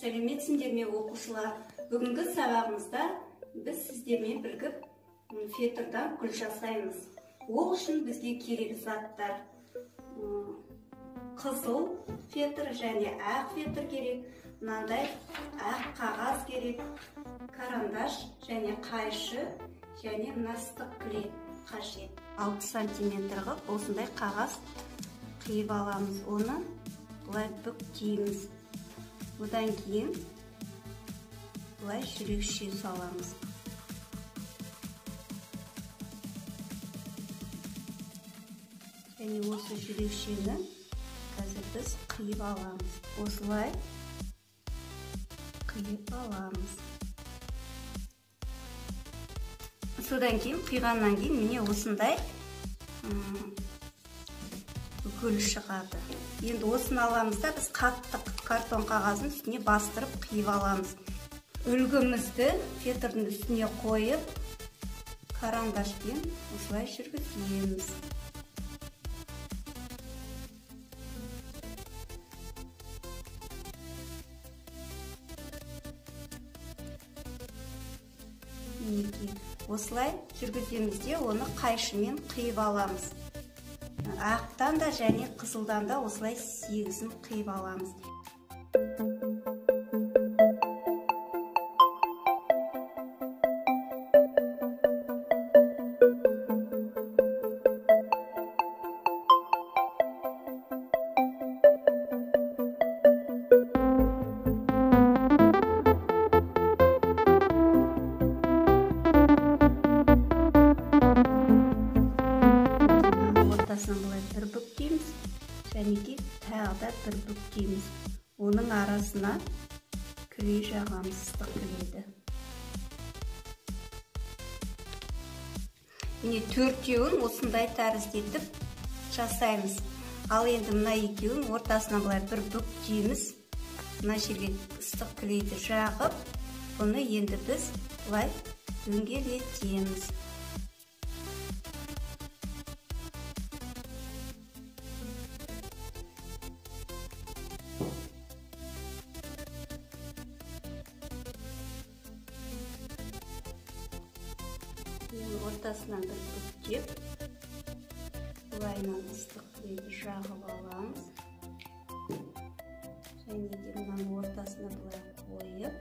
сәлеметсіңдер ме оқушылар? Бүгінгі сабағымызда біз сіздермен бірігіп фетрдан гүл жасаймыз. Ол үшін бізге керек заттар қызыл фетр және ақ фетр керек мынандай ақ қағаз керек карандаш және қайшы және мына ыстық клей қажет. 6 сантиметр қылып осындай қағаз қиып аламыз оны былай бүктейміз одан кейін былай жүрекше саламыз және осы жүрекшені қазір біз қиып аламыз осылай қиып аламыз содан кейін қиғаннан кейін міне осындай гүл шығады. Енді осыны аламыз да біз қатты картон қағаздың үстіне бастырып қиып аламыз. Үлгімізді фетрдің үстіне қойып карандашпен осылай жүргіземіз. Мінекей осылай жүргіземіз де оны қайшымен қиып аламыз. Ақтан да және қызылдан да осылай сегізін қиып аламыз. Арасына клей жағамыз ыстық клейді міне төртеуін осындай тәрізді етіп жасаймыз. Ал енді мына екеуін ортасына былай бір бүктейміз мына жерге ыстық клейді жағып бұны енді біз былай дөңгелетеміз. Ортасынан бір бүктеп былайынан ыстық жағып аламыз және де мынаның ортасына былай қойып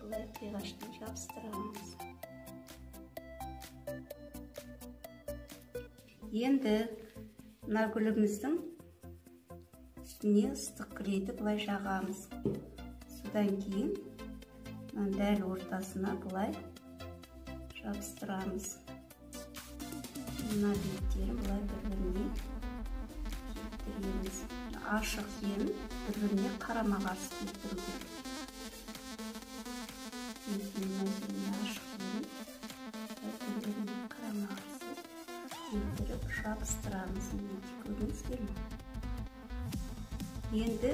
былай қиғашпен жабыстырамыз. Енді мына гүліміздің үстіне ыстық клейді былай жағамыз. Содан кейін дәл ортасына былай жабыстырамыз мына беттерін былай бір біріне кептіреміз ашық ен бір біріне қарама қарсы келтіру керек ашық бір біріне қарама қарсы келтіріп жабыстырамыз көрдіңіздер ме енді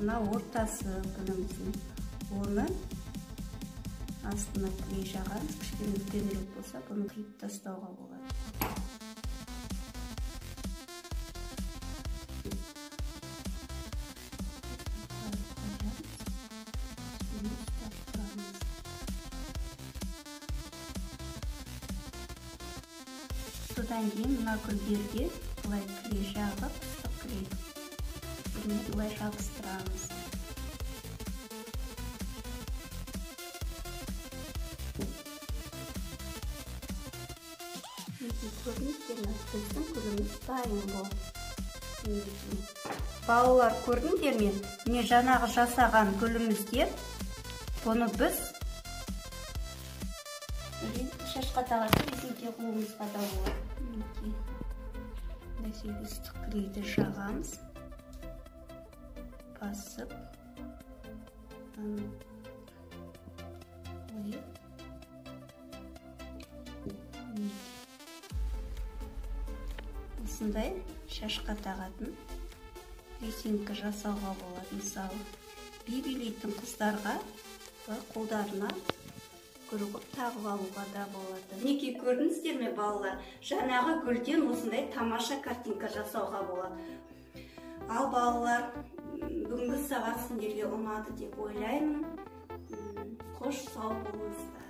мына ортасы гүліміздің оны астына жағамыз кішкене үлкенірек болса бұны қиып тастауға болады. Содан кейін мына гүлдерге былай клей жағып ыстық клей былай жабыстырамыз көрдіңіздер ме? Біздің гүліміз дайын болды? Балалар көрдіңдер ме? Міне жаңағы жасаған гүлімізге? Бұны біз шашқа тағатын резеңке қылуымызға да болады ыстық клейді жағамыз. Басып. Қойып осындай шашқа тағатын резинка жасауға болады. Мысалы би қыздарға қолдарына қылып тағып алуға да болады. Мінекей көрдіңіздер ме балалар? Жаңағы гүлден осындай тамаша картинка жасауға болады. Ал балалар бүгінгі сағат сендерге ұнады деп ойлаймын. Қош сау болыңыздар.